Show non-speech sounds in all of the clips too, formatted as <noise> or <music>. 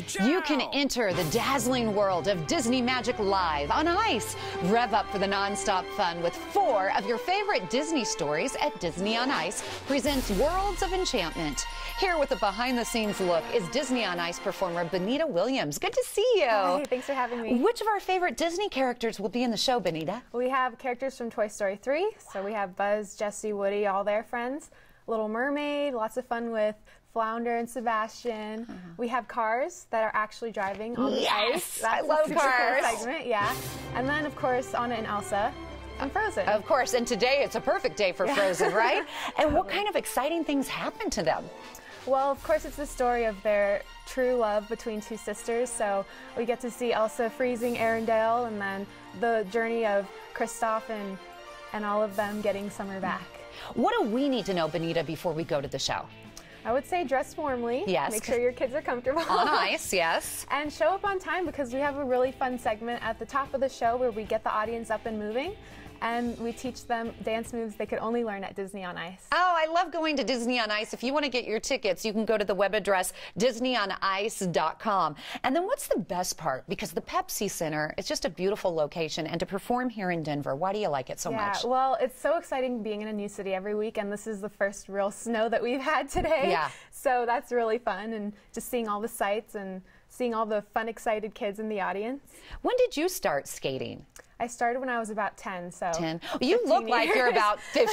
You can enter the dazzling world of Disney Magic Live on ice. Rev up for the nonstop fun with four of your favorite Disney stories at Disney on Ice presents Worlds of Enchantment. Here with a behind the scenes look is Disney on Ice performer Benita Williams. Good to see you. Hi, thanks for having me. Which of our favorite Disney characters will be in the show, Benita? We have characters from Toy Story 3. So we have Buzz, Jessie, Woody, all their friends. Little Mermaid, lots of fun with Flounder and Sebastian. Uh-huh. We have cars that are actually driving on yes, the ice. That's I love a cars. Cool segment, yeah. And then of course Anna and Elsa. And Frozen. Of course, and today it's a perfect day for Frozen, right? <laughs> and what kind of exciting things happen to them? Well, of course, it's the story of their true love between two sisters. So we get to see Elsa freezing Arendelle and then the journey of Kristoff and, and all of them getting Summer back. What do we need to know, Benita, before we go to the show? I would say dress warmly. Yes. Make sure your kids are comfortable. Oh, <laughs> on ice, yes. and show up on time because we have a really fun segment at the top of the show where we get the audience up and moving and we teach them dance moves they could only learn at Disney on Ice. Oh, I love going to Disney on Ice. If you want to get your tickets, you can go to the web address disneyonice.com. And then what's the best part? Because the Pepsi Center is just a beautiful location, and to perform here in Denver, why do you like it so yeah, much? Well, it's so exciting being in a new city every week, and this is the first real snow that we've had today. Yeah. So that's really fun, and just seeing all the sights and seeing all the fun, excited kids in the audience. When did you start skating? I started when I was about 10, so. 10. You look years. like you're about <laughs> 15.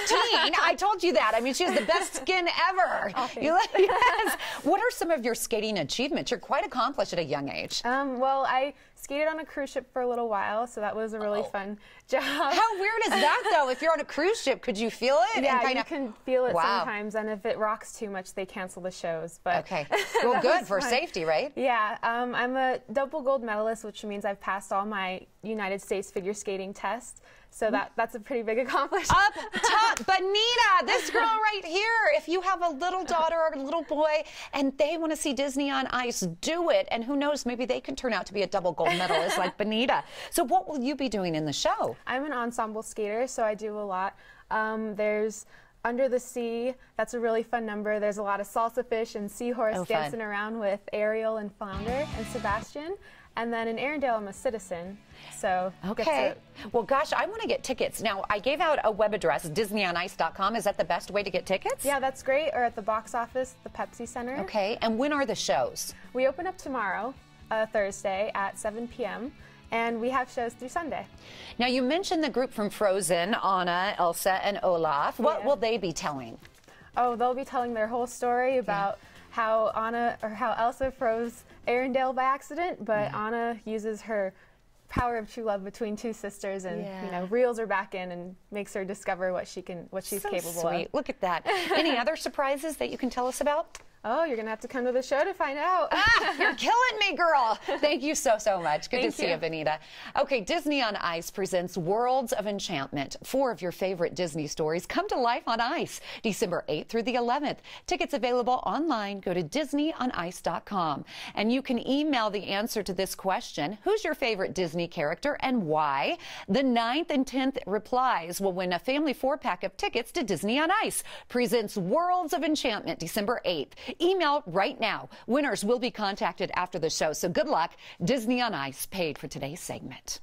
I told you that. I mean, she has the best skin ever. Oh, you look, <laughs> yes. What are some of your skating achievements? You're quite accomplished at a young age. Um, well, I skated on a cruise ship for a little while, so that was a really oh. fun <laughs> job. How weird is that, though? if you're on a cruise ship, could you feel it? Yeah, you can feel it wow. sometimes, and if it rocks too much, they cancel the shows. But okay, <laughs> well, good for fun. safety, right? Yeah, um, I'm a double gold medalist, which means I've passed all my United States figure skating tests. So that that's a pretty big <laughs> accomplishment. Up top, Benita, this girl right here. If you have a little <laughs> daughter or a little boy and they want to see Disney on Ice, do it. And who knows, maybe they can turn out to be a double gold medalist like <laughs> Benita. So what will you be doing in the show? I'm an ensemble skater, so I do a lot. Um, there's under the Sea, that's a really fun number. There's a lot of salsa fish and seahorse oh, dancing around with Ariel and Flounder and Sebastian. And then in Arendelle, I'm a citizen. So okay. Well, gosh, I want to get tickets. Now, I gave out a web address, disneyonice.com. Is that the best way to get tickets? Yeah, that's great. Or at the box office, the Pepsi Center. Okay. And when are the shows? We open up tomorrow, uh, Thursday at 7 p.m and we have shows through Sunday. Now, you mentioned the group from Frozen, Anna, Elsa, and Olaf. What yeah. will they be telling? Oh, they'll be telling their whole story about yeah. how Anna or how Elsa froze Arendelle by accident, but yeah. Anna uses her power of true love between two sisters and yeah. you know reels her back in and makes her discover what she can what she's so capable sweet. of. Look at that. <laughs> Any other surprises that you can tell us about? Oh, you're gonna have to come to the show to find out. ah, you're <laughs> killing me, girl. Thank you so so much. Good Thank to see you, Benita. Okay, Disney on Ice presents Worlds of Enchantment. Four of your favorite Disney stories come to life on ice, December 8th through the 11th. Tickets available online. Go to DisneyOnIce.com, and you can email the answer to this question: Who's your favorite Disney character and why? The 9th and 10th replies will win a family four pack of tickets to Disney on Ice. Presents Worlds of Enchantment, December 8th. Email right now. Winners will be contacted after the show. So good luck. Disney on Ice paid for today's segment.